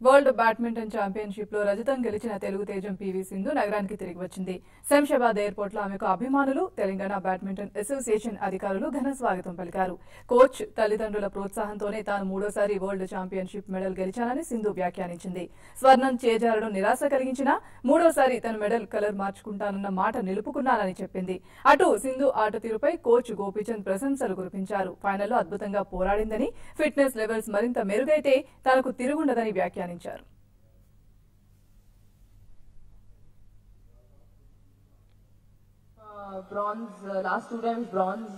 World badminton ఛాంపియన్షిప్లో రజతం గెలిచిన తెలుగు తేజం PV Sindhu నగరానికి తిరిగి వచ్చింది. శంషాబాద్ ఎయిర్పోర్ట్లో ఆమెకు అభిమానులు తెలంగాణ బ్యాడ్మింటన్ అసోసియేషన్ అధికారులు ఘన స్వాగతం పలికారు. కోచ్ తల్లిదండ్రుల ప్రోత్సాహంతోనే తాను మూడోసారి వరల్డ్ ఛాంపియన్షిప్ మెడల్ గెలిచానని సింధు వ్యాఖ్యానించింది. స్వర్ణం చేజారడం నిరాశ కలిగించినా మూడోసారి తన మెడల్ కలర్ మార్చుకుంటానన్న మాట నిలుపుకున్నానని చెప్పింది. అటు సింధు ఆట తీరుపై కోచ్ గోపీచంద్ ప్రశంసలు కురిపించారు. ఫైనల్లో అద్భుతంగా పోరాడిందని ఫిట్నెస్ లెవెల్స్ మరింత మెరుగైతే తనకు తిరుగుండదని వ్యాఖ్యానించారు. Bronze last two times bronze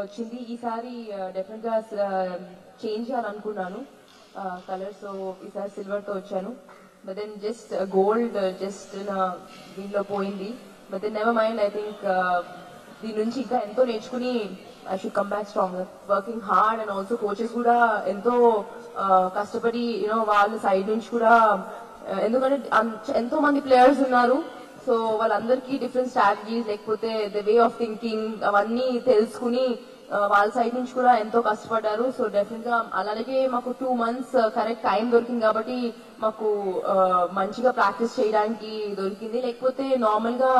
వచ్చింది ఈసారి డెఫినెట్గా చేంజ్ చేయాలనుకున్నాను. కలర్ సో ఈసారి సిల్వర్తో వచ్చాను. But then just gold just దీనిలో పోయింది. But then never mind I think దీని నుంచి ఇంకా ఎంతో నేర్చుకుని I should come back strong working hard and also coaches కూడా ఎంతో కష్టపడి యూనో వాళ్ళ సైడ్ నుంచి కూడా ఎందుకంటే ఎంతో మంది ప్లేయర్స్ ఉన్నారు. సో వాళ్ళందరికీ డిఫరెంట్ స్ట్రాటజీస్ లేకపోతే ద వే ఆఫ్ థింకింగ్ అవన్నీ తెలుసుకుని వాళ్ళ సైడ్ నుంచి కూడా ఎంతో కష్టపడ్డారు. సో డెఫినెట్గా అలాగే మాకు టూ మంత్స్ కరెక్ట్ టైం దొరికింది కాబట్టి మాకు మంచిగా ప్రాక్టీస్ చేయడానికి దొరికింది. లేకపోతే నార్మల్గా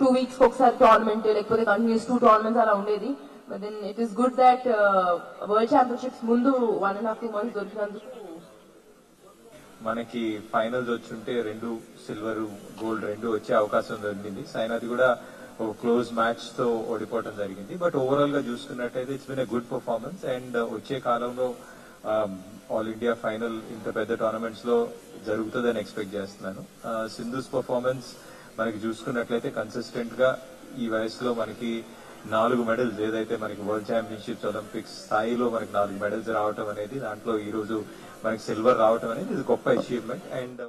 టూ వీక్స్ ఒకసారి టోర్నమెంట్ లేకపోతే కంటిన్యూస్ టూ టోర్నమెంట్స్ అలా ఉండేది. But then it is good that world championships ముందు one and half two months దొరికినందుకు. మనకి ఫైనల్స్ వచ్చుంటే రెండు సిల్వర్ గోల్డ్ రెండు వచ్చే అవకాశం దొరికింది. సైనాది కూడా ఒక క్లోజ్ మ్యాచ్తో ఓడిపోవడం జరిగింది. బట్ ఓవరాల్గా చూసుకున్నట్టయితే it's been a good performance and వచ్చే కాలంలో ఆల్ ఇండియా ఫైనల్ ఇంత పెద్ద టోర్నమెంట్స్లో జరుగుతుందని ఎక్స్పెక్ట్ చేస్తున్నాను. Uh, సింధుస్ పర్ఫార్మెన్స్ మనకి చూసుకున్నట్లయితే కన్సిస్టెంట్గా ఈ వయసులో మనకి నాలుగు మెడల్స్ ఏదైతే మనకి వరల్డ్ ఛాంపియన్షిప్స్ ఒలింపిక్స్ స్థాయిలో మనకి నాలుగు మెడల్స్ రావటం అనేది దాంట్లో ఈ రోజు మనకి సిల్వర్ రావటం అనేది ఇది గొప్ప అచీవ్మెంట్ అండ్